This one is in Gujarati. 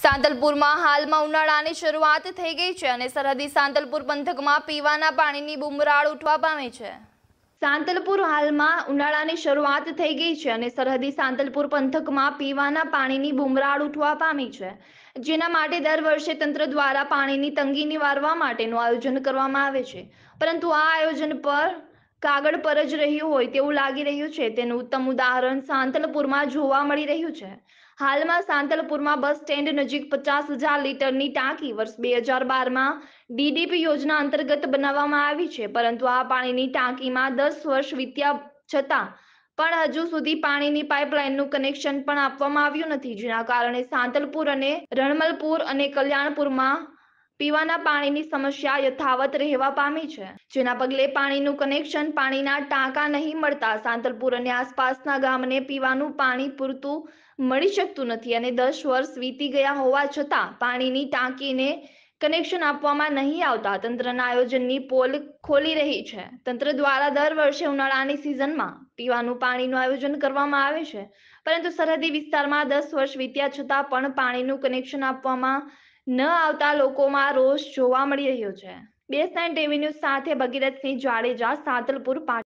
સાંતલપુરમાં હાલમાં ઉનાળાની શરૂઆત થઈ ગઈ છે અને સરહદી સાંતલપુર પંથકમાં પીવાના પાણીની બુમરાળ ઉઠવા પામી છે. સાંતલપુર હાલમાં ઉનાળાની શરૂઆત થઈ ગઈ છે અને સરહદી સાંતલપુર પંથકમાં પીવાના પાણીની બુમરાળ ઉઠવા પામી છે. જેના માટે દર વર્ષે તંત્ર દ્વારા પાણીની તંગી નિવારવા માટેનું આયોજન કરવામાં આવે છે. પરંતુ આ આયોજન પર કાગળ પર જ રહ્યું હોય તેવું લાગી રહ્યું છે. તેનું ઉત્તમ ઉદાહરણ સાંતલપુરમાં જોવા મળી રહ્યું છે. હાલમાં સાંતલપુરમાં બસ સ્ટેન્ડ નજીક પચાસ હજાર લીટરની ટાંકી વર્ષ બે હજાર બારમાં ડીડીપી યોજના અંતર્ગત બનાવવામાં આવી છે. પરંતુ આ પાણીની ટાંકીમાં દસ વર્ષ વીત્યા છતાં પણ હજુ સુધી પાણીની પાઇપલાઇનનું કનેક્શન પણ આપવામાં આવ્યું નથી. જેના કારણે સાંતલપુર અને રણમલપુર અને કલ્યાણપુરમાં પીવાના પાણીની સમસ્યા યથાવત રહેવા પામી છે. જેના પગલે પાણીનું કનેક્શન પાણીના ટાંકા નહીં મળતા સાંતલપુર અને આસપાસના ગામને પીવાનું પાણી પૂરતું મળી શકતું નથી અને દસ વર્ષ વીતી ગયા હોવા છતાં પાણીની ટાંકીને કનેક્શન આપવામાં નહીં આવતા તંત્રના આયોજનની પોલ ખોલી રહી છે. તંત્ર દ્વારા દર વર્ષે ઉનાળાની સિઝનમાં પીવાનું પાણીનું આયોજન કરવામાં આવે છે. પરંતુ સરહદી વિસ્તારમાં દસ વર્ષ વીત્યા છતાં પણ પાણીનું કનેક્શન આપવામાં ન આવતા લોકોમાં રોષ જોવા મળી રહ્યો છે. બે નાઇન ટીવી ન્યૂઝ સાથે ભગીરથસિંહ જાડેજા સાતલપુર